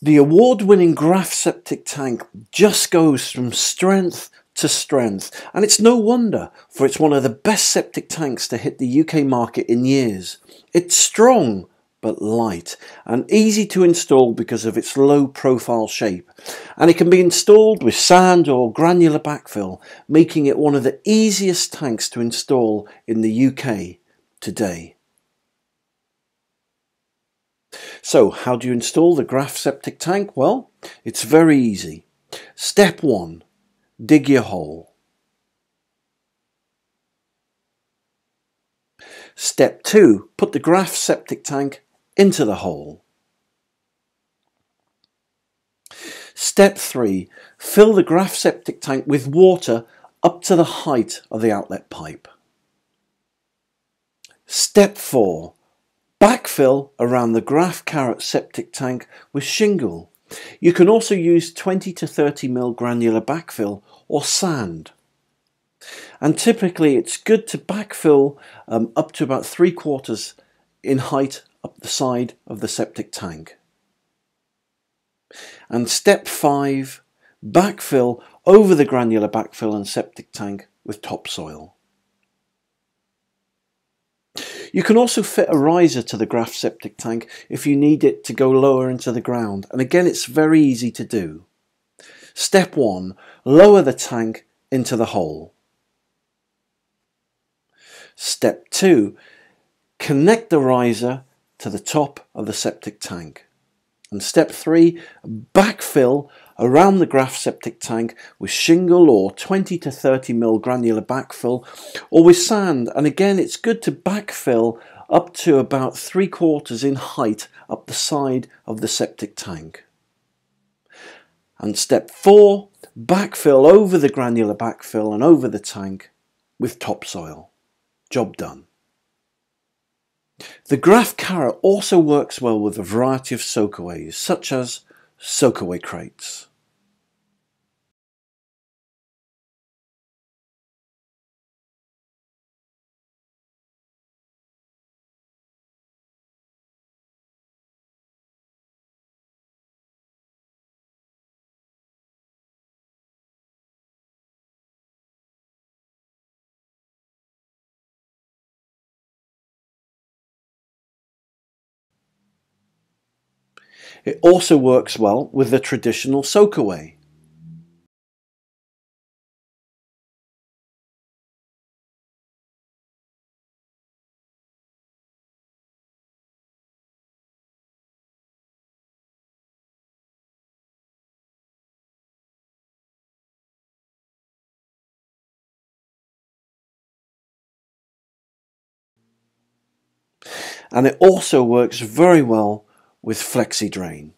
The award-winning Graf septic tank just goes from strength to strength and it's no wonder for it's one of the best septic tanks to hit the UK market in years. It's strong but light and easy to install because of its low profile shape and it can be installed with sand or granular backfill making it one of the easiest tanks to install in the UK today. So how do you install the Graf septic tank? Well, it's very easy. Step 1. Dig your hole. Step 2. Put the Graf septic tank into the hole. Step 3. Fill the Graf septic tank with water up to the height of the outlet pipe. Step 4. Backfill around the Graf Carat septic tank with shingle. You can also use 20 to 30 ml granular backfill or sand. And typically it's good to backfill um, up to about three quarters in height up the side of the septic tank. And step five, backfill over the granular backfill and septic tank with topsoil. You can also fit a riser to the Graf septic tank if you need it to go lower into the ground and again it's very easy to do. Step 1. Lower the tank into the hole. Step 2. Connect the riser to the top of the septic tank. And step 3. Backfill around the Graf septic tank with shingle or 20 to 30 mil granular backfill or with sand and again it's good to backfill up to about three quarters in height up the side of the septic tank. And step 4 backfill over the granular backfill and over the tank with topsoil. Job done. The Graf Carat also works well with a variety of soakaways such as soakaway crates. It also works well with the traditional soakaway. and it also works very well with FlexiDrain.